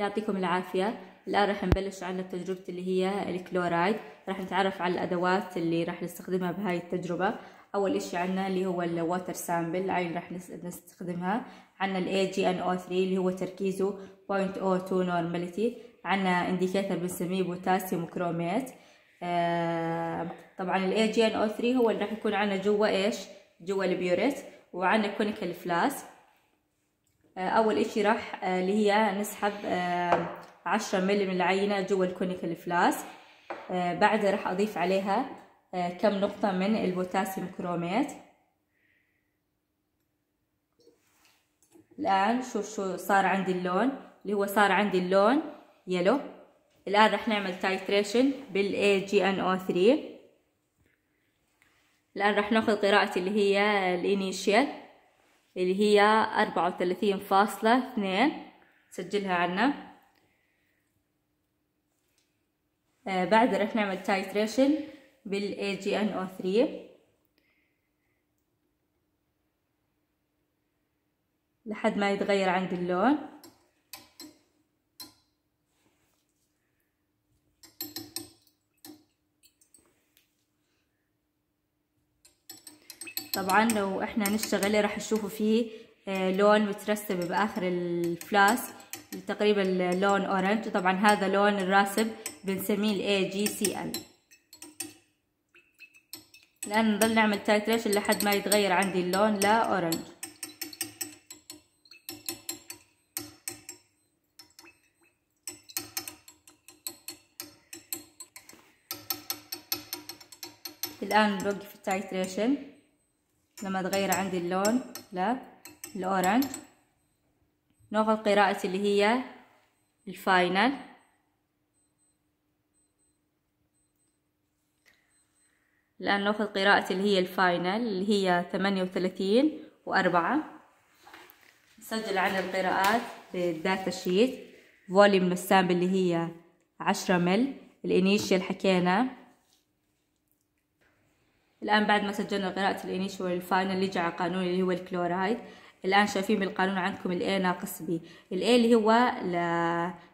يعطيكم العافية. الآن راح نبلش عنا تجربة اللي هي الكلورايد. راح نتعرف على الأدوات اللي راح نستخدمها بهاي التجربة. أول إشي عنا اللي هو ال water sample عينة راح نستخدمها. عنا ال AgNO3 اللي هو تركيزه 0.02 normality عنا indicator بنسميه potassium chromate آه طبعا ال AgNO3 هو اللي راح يكون عنا جوا إيش؟ جوا ال burette. وعنا conical flask آه أول إشي راح آه اللي هي نسحب آه عشرة ملي من العينة جوا ال conical flask آه بعدها راح أضيف عليها كم نقطة من ال potassium chromate الآن شوف شو صار عندي اللون اللي هو صار عندي اللون yellow. الآن راح نعمل titration بال AgNO3 الآن راح ناخذ قراءتي اللي هي ال initial. اللي هي أربعة وثلاثين فاصلة اثنين. سجلها عنا. آه بعد راح نعمل titration بال AgNO3 لحد ما يتغير عندي اللون. طبعا لو إحنا نشتغل راح تشوفوا فيه لون مترسب بآخر ال flask تقريبا لون orange. طبعا هذا لون الراسب بنسميه ال AgCl الآن نضل نعمل titration لحد ما يتغير عندي اللون ل orange الآن نوقف ال titration لما تغير عندي اللون لل orange ناخذ قراءتي اللي هي ال final. الآن ناخذ قراءتي اللي هي ال final اللي هي ثمانية وثلاثين وأربعة. نسجل عن القراءات بال data sheet. volume ال sample اللي هي عشرة مل ال initial حكينا. الآن بعد ما سجلنا قراءة ال initial وال final نجي على قانون اللي هو الكلورايد. الآن شايفين بالقانون عندكم ال A ناقص B. ال A اللي هو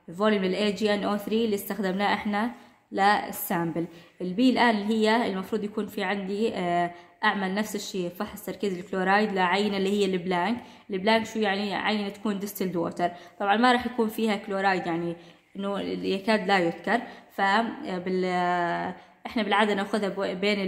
ال volume ال AgNO3 اللي استخدمناه إحنا لل sample ال B الآن اللي هي المفروض يكون في عندي أعمل نفس الشيء فحص تركيز الكلورايد لعينة اللي هي ال blank ال blank شو يعني؟ عينة تكون distilled water طبعا ما راح يكون فيها كلورايد يعني إنه يكاد لا يذكر. فبال إحنا بالعادة ناخذها بين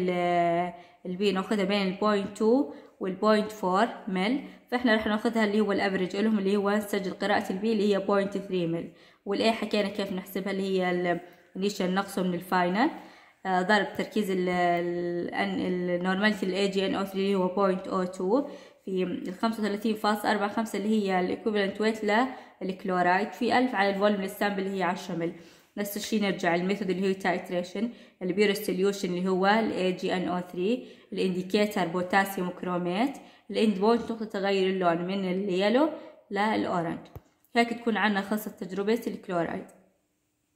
ال B ناخذها بين ال point 2 وال point 4 مل فاحنا راح ناخذها اللي هو ال average لهم اللي هو نسجل قراءة ال B اللي هي point 3 مل وال A حكينا كيف نحسبها اللي هي النيشن نقصه من ال final آه ضرب تركيز ال normality ال AgNO3 اللي هو point O 2 في ال 35.45 اللي هي ال equivalent weight لل chloride في 1000 على ال volume لل sample اللي هي 10 مل نفس الشيء نرجع لل method اللي هي titration ال burette solution اللي هو ال AgNO3 ال indicator potassium chromate ال end point نقطة تغير اللون من ال yellow لل orange هيك تكون عنا خلصت تجربة الكلورايد.